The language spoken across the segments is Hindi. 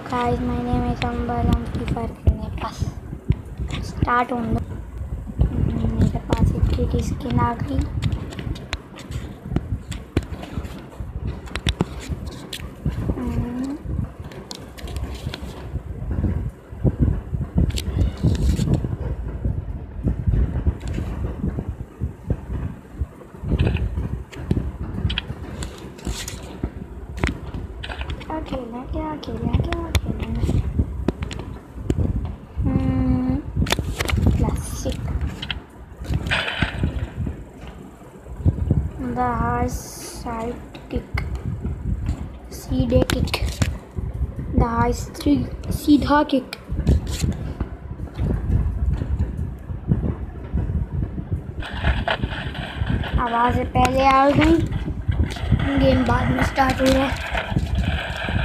Guys my name is Ambar हम फ्री फायर खेलने पास स्टार्ट दो मेरे पास एक की स्किन आ गई खेलें क्या हार्ड साइड किक सीधे किक हाई सीधा किक आवाज़ें पहले आ गई गेम बाद में स्टार्ट हुआ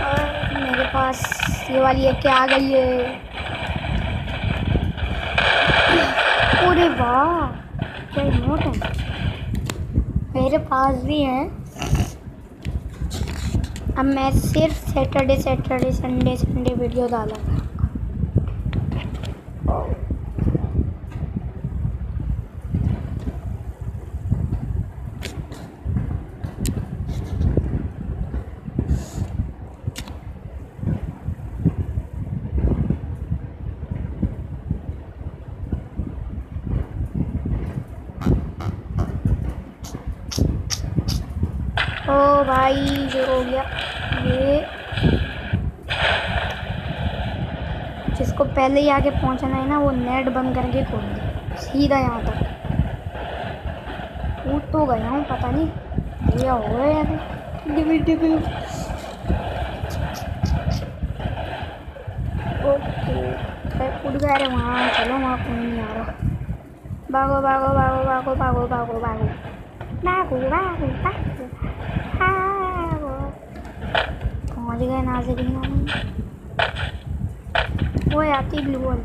और मेरे पास ये वाली है क्या आ गई है। अरे वाह, क्या रिमोट है? मेरे पास भी हैं। अब मैं सिर्फ़ Saturday Saturday Sunday Sunday video डाला ओ भाई जो हो गया। ये। जिसको पहले ही आगे पहुँचना है ना, वो नेट बंद करके खोल दे। सीधा यहाँ तक। कूद तो गया हूँ, पता नहीं। क्या हो गया ओके कूद गया। रे वहाँ, चलो वहाँ, कोई नहीं आ रहा। भागो भागो भागो भागो भागो भागो भागो। भागो भागो भागो। पहुँच गए नाजरीन वो आती ब्लू बॉल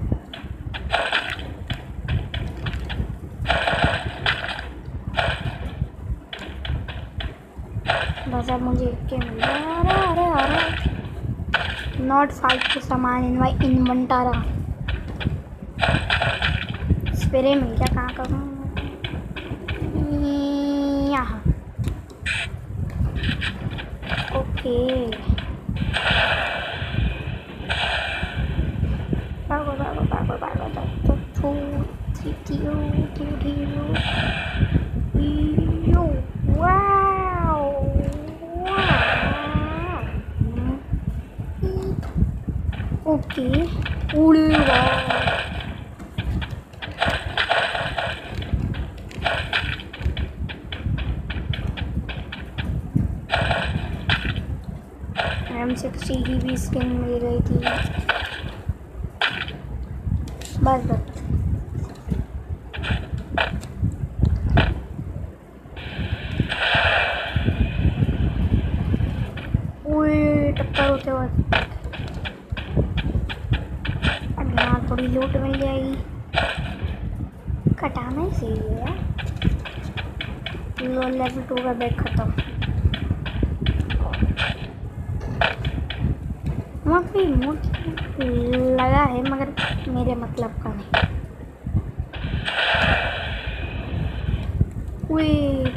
बस अब मुझे एक के मिल गया अरे अरे अरे नॉट फाइव के सामान इन माई इन्वेंटारा स्प्रे मिल गया, कहाँ का? यहाँ। Okay do do do do. Wow! Wow! Okay. 우와. M sixty की भी स्किन मिल थोड़ी लूट मिल जाएगी। कटाना ही सही है यार। लेवल टू का बैग खत्म वहाँ पे रिमोट लगा है, मगर मेरे मतलब का नहीं वे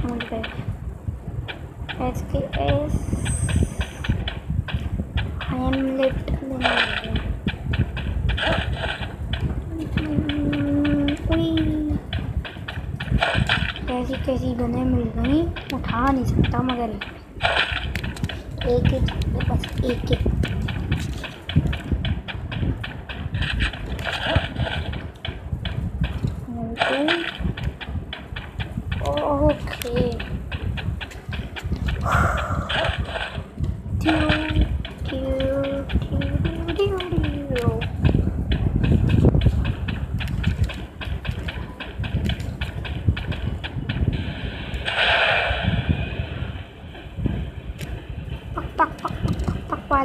पहुँच गए एस के एस आई एम लेट कैसी कैसी गने मिल गई उठा नहीं सकता मगर एक एक बस एक एक।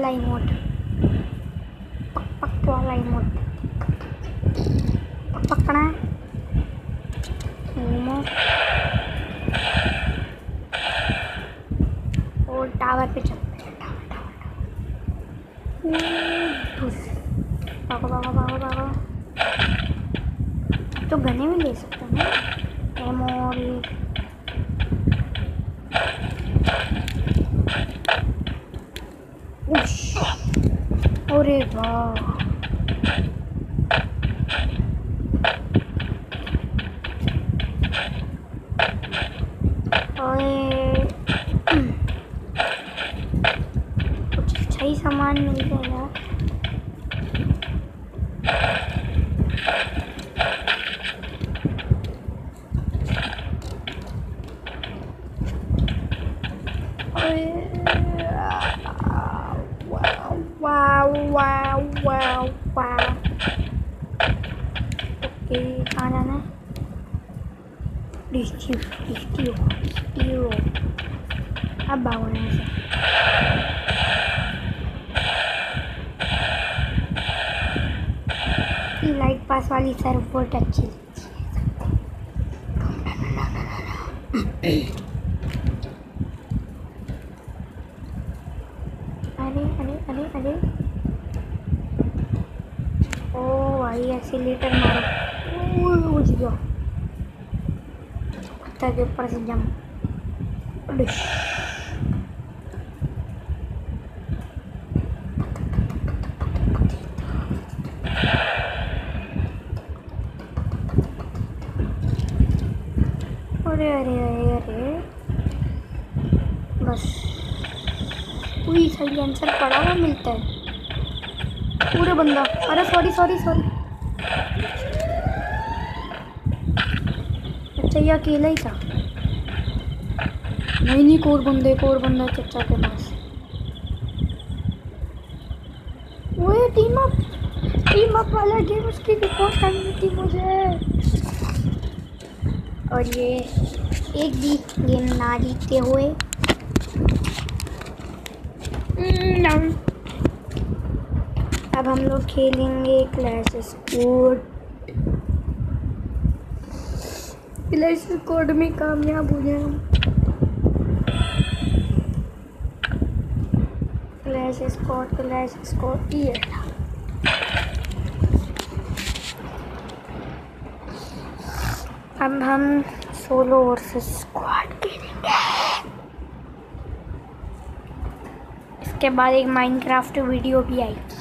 वाला इमोट पक वाला इमोट पक पकना घूमो और टावर पे चलते हैं टावर तो गने में ले सकते हैं ना एमो और ये उश, अरे वाह। ओए कुछ अच्छा ही सामान मिल गया यार। वाह वाह वाह ओके कहाँ जाना है डिस्ट्यू डिस्ट्यू डिस्ट्यू अब भागो यहाँ से लाइट पास वाली बहुत अच्छी लगती है अरे अरे अरे अरे भाई एक्सीलेटर मारो। गया पत्थर के ऊपर से जम अरे। अरे अरे अरे बस। पूरी सही आंसर पड़ा हुआ मिलता है। पूरे बंदा। अरे सॉरी सॉरी सॉरी ये अकेला ही था। नहीं नहीं कोर बंदे कोर बंदा चचा के पास। वो टीम अप टीम अप वाला गेम उसकी रिपोर्ट करनी थी मुझे। और ये एक भी गेम ना जीतते हुए। हम्म, अब हम लोग खेलेंगे क्लैश स्कोर क्लैश स्कोर में कामयाब हो जाए। हम क्लैश स्कोर क्लैश स्कोर ये अब हम सोलो वर्सेस स्क्वाड खेलेंगे। इसके बाद एक माइनक्राफ्ट वीडियो भी आएगी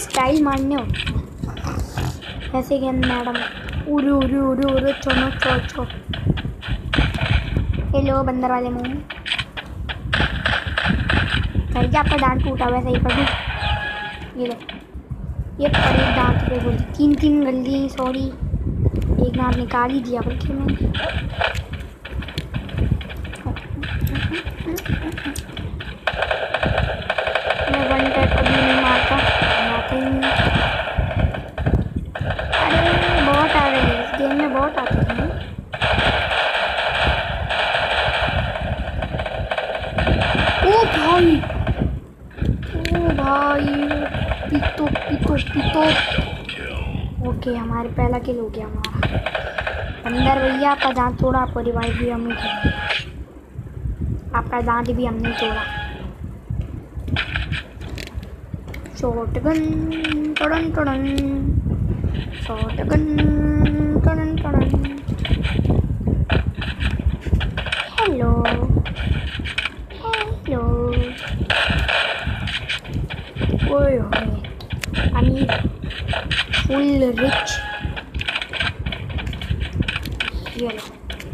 स्टाइल मारने हैं। जैसे कि मैडम? उरे उरे उरे उरे चलो चो चो। हेलो बंदर वाले मुँह। कर क्या आपका दांत टूटा हुआ है, सही दूँ ये लो। ये पड़े दांत पे बोली। तीन तीन गली सॉरी एक दांत निकाल ही दिया बल्कि मैंने। हमारे पहला किल हो गया हमारा अंदर भैया आपका दांत तोड़ा आपको रिवाइव भी हमने किया आपका दांत भी हमने तोड़ा शॉटगन टड़न टड़न शॉटगन टड़न टड़न हेलो हेलो ओए होए अमीर फुल रिच ये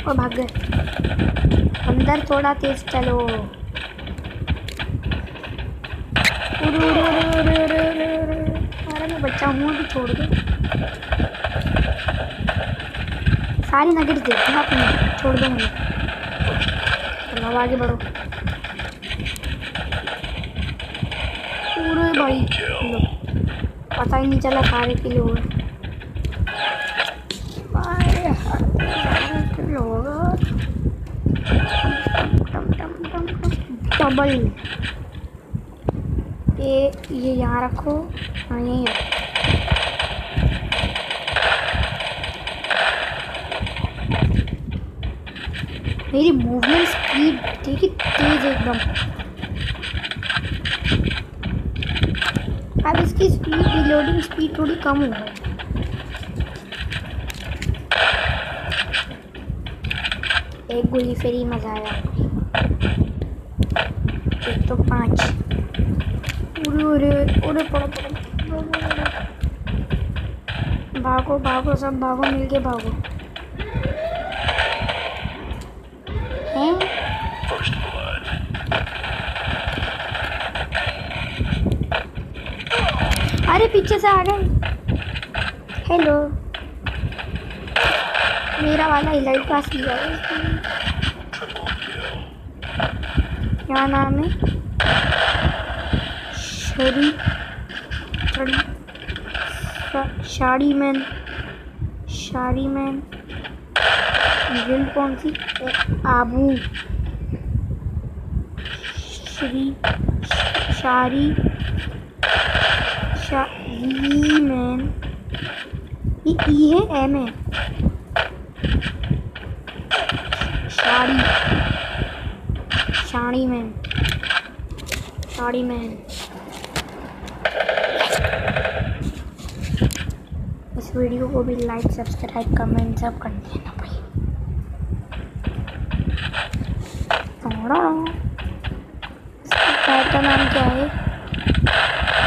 ओ भाग गए। अंदर थोड़ा तेज चलो। अरे मैं बच्चा हूँ, अभी छोड़ दो। सारी नगेट देखना अपनी, छोड़ दो मुझे। अब आगे बढ़ो। पूरे भाई। पता ही नहीं चला सारे किलो हो गए अरे हो डबल ये ये यहाँ रखो हाँ यहीं रखो मेरी मूवमेंट स्पीड देखिए तेज एकदम अब इसकी स्पीड रिलोडिंग स्पीड थोड़ी कम हो गई एक गोली फिर ही मज़ा आया। एक तो पाँच। उरे उरे पड़ो पड़ो। भागो भागो, सब भागो, मिलके भागो। हैं? अरे, पीछे से आ गए। हेलो मेरा वाला इलाइट पास लिया है। क्या नाम है? शरी शाड़ी मैन शाड़ी मैन गिल्ड कौन सी? आबू। श्री, शारी शाही मैन ये ई है, एम है। शाड़ी शाड़ी मैन शाड़ी मैन इस वीडियो को भी लाइक सब्सक्राइब कमेंट सब कर देना भाई। का नाम क्या है?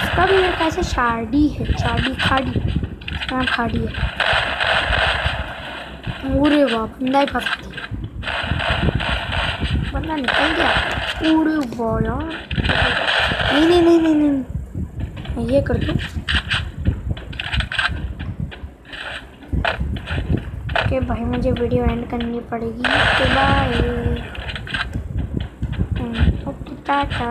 इसका भी मेरे ख्याल से शार्डी है शार्डी खाड़ी। नाम खाड़ी है। अरे वाह बंदा ही फंसा बंदा निकल गया पूरे यार नहीं नहीं नहीं नहीं नहीं। मैं ये कर दूँ कि भाई मुझे वीडियो एंड करनी पड़ेगी। तो बाय। टाटा।